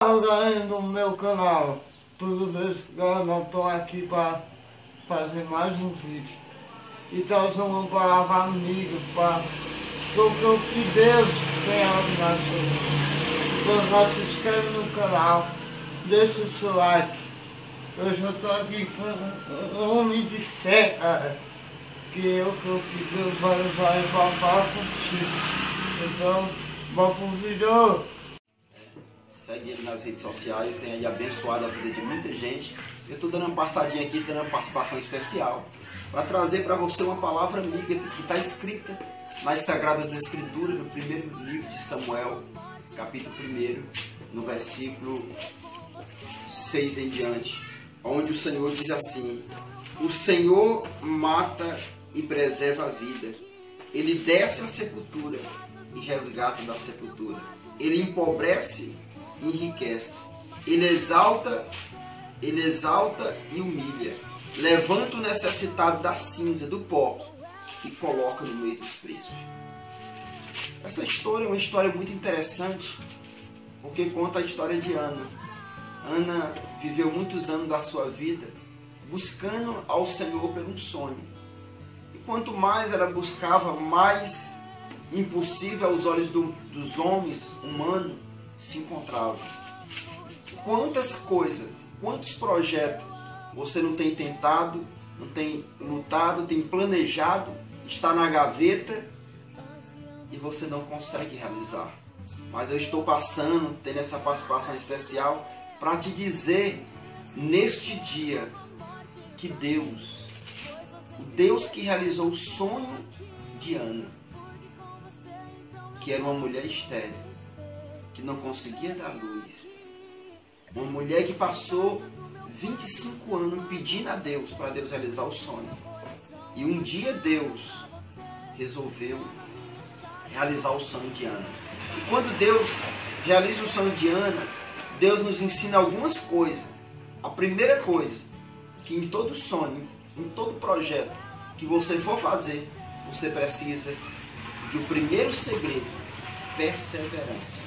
Alguém do meu canal, tudo bem? Eu estou aqui para fazer mais um vídeo e trazer uma palavra amiga para o que Deus tem a na sua vida. Então se inscreve no canal, deixa o seu like. Eu já estou aqui com um homem de fé, cara, que eu que Deus vai usar para falar contigo. Então, pro vídeo. Segue ele nas redes sociais, tem aí abençoado a vida de muita gente. Eu estou dando uma passadinha aqui, dando uma participação especial para trazer para você uma palavra amiga que está escrita nas Sagradas Escrituras, no primeiro livro de Samuel, capítulo 1, no versículo 6 em diante, onde o Senhor diz assim: O Senhor mata e preserva a vida, ele desce à sepultura e resgata da sepultura, ele empobrece enriquece. Ele exalta, ele exalta e humilha. Levanta o necessitado da cinza, do pó, e coloca no meio dos príncipes. Essa história é uma história muito interessante, porque conta a história de Ana. Ana viveu muitos anos da sua vida buscando ao Senhor pelo sonho. Quanto mais ela buscava, mais impossível aos olhos do, dos homens humanos se encontravam. Quantas coisas, quantos projetos você não tem tentado, não tem lutado, tem planejado, está na gaveta e você não consegue realizar. Mas eu estou passando, tendo essa participação especial, para te dizer neste dia que Deus, o Deus que realizou o sonho de Ana, que era uma mulher estéril, que não conseguia dar luz. Uma mulher que passou 25 anos pedindo a Deus para Deus realizar o sonho. E um dia Deus resolveu realizar o sonho de Ana. E quando Deus realiza o sonho de Ana, Deus nos ensina algumas coisas. A primeira coisa, que em todo sonho, em todo projeto que você for fazer, você precisa de um primeiro segredo, perseverança.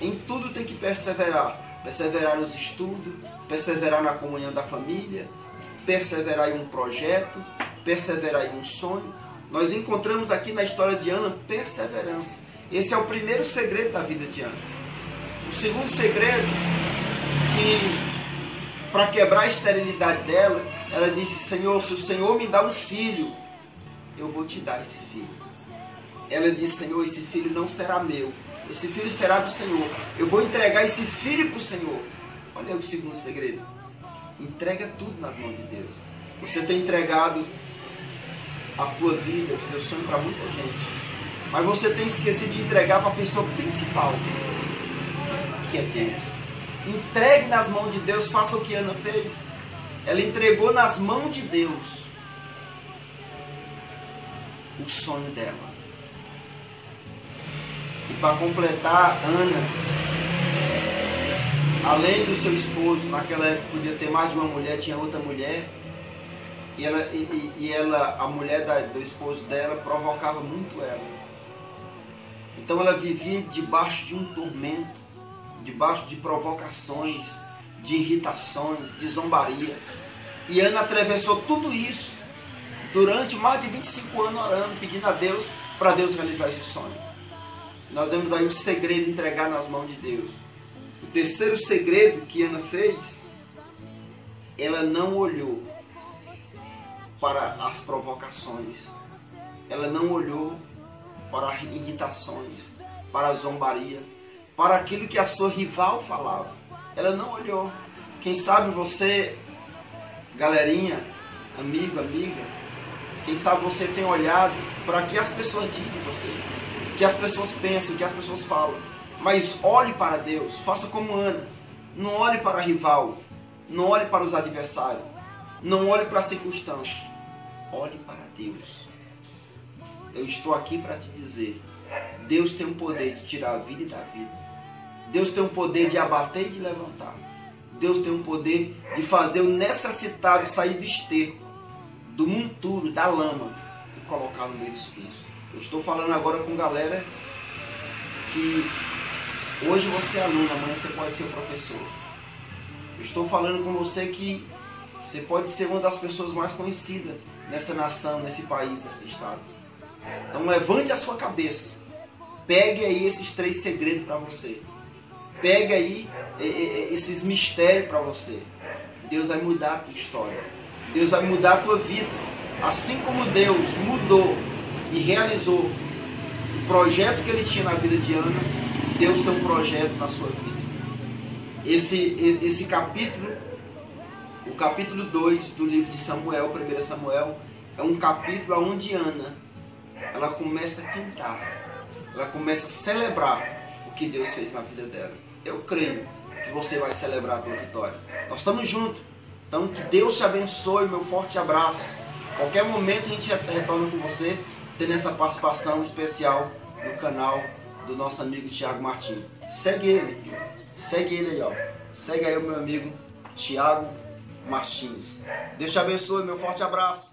Em tudo tem que perseverar. Perseverar nos estudos, perseverar na comunhão da família, perseverar em um projeto, perseverar em um sonho. Nós encontramos aqui na história de Ana perseverança. Esse é o primeiro segredo da vida de Ana. O segundo segredo, que para quebrar a esterilidade dela, ela disse: Senhor, se o Senhor me dá um filho, eu vou te dar esse filho. Ela disse: Senhor, esse filho não será meu, esse filho será do Senhor. Eu vou entregar esse filho para o Senhor. Olha o segundo segredo. Entrega tudo nas mãos de Deus. Você tem entregado a tua vida, o teu sonho para muita gente. Mas você tem esquecido de entregar para a pessoa principal, que é Deus. Entregue nas mãos de Deus, faça o que Ana fez. Ela entregou nas mãos de Deus o sonho dela. E para completar, Ana, além do seu esposo, naquela época podia ter mais de uma mulher, tinha outra mulher. E ela, e, e ela a mulher da, do esposo dela provocava muito ela. Então ela vivia debaixo de um tormento, debaixo de provocações, de irritações, de zombaria. E Ana atravessou tudo isso durante mais de 25 anos orando, pedindo a Deus para Deus realizar esse sonho. Nós vemos aí o segredo entregar nas mãos de Deus. O terceiro segredo que Ana fez, ela não olhou para as provocações. Ela não olhou para irritações, para a zombaria, para aquilo que a sua rival falava. Ela não olhou. Quem sabe você, galerinha, amigo, amiga, quem sabe você tem olhado para que as pessoas de você que as pessoas pensam, que as pessoas falam. Mas olhe para Deus, faça como Ana. Não olhe para a rival, não olhe para os adversários, não olhe para as circunstâncias. Olhe para Deus. Eu estou aqui para te dizer: Deus tem o poder de tirar a vida da vida. Deus tem o poder de abater e de levantar. Deus tem o poder de fazer o necessitado sair do esterco, do monturo, da lama, e colocar no meio do espinhos. Eu estou falando agora com galera que hoje você é aluno, amanhã você pode ser um professor. Eu estou falando com você que você pode ser uma das pessoas mais conhecidas nessa nação, nesse país, nesse estado. Então levante a sua cabeça. Pegue aí esses três segredos para você. Pegue aí esses mistérios para você. Deus vai mudar a tua história. Deus vai mudar a tua vida. Assim como Deus mudou e realizou o projeto que ele tinha na vida de Ana, Deus tem um projeto na sua vida. Esse, esse capítulo, o capítulo 2 do livro de Samuel, 1 Samuel, é um capítulo onde Ana ela começa a cantar, ela começa a celebrar que Deus fez na vida dela. Eu creio que você vai celebrar a tua vitória. Nós estamos juntos. Então que Deus te abençoe, meu forte abraço. Qualquer momento a gente retorna com você, tendo essa participação especial no canal do nosso amigo Tiago Martins. Segue ele, segue ele aí, ó. Segue aí o meu amigo Tiago Martins. Deus te abençoe, meu forte abraço.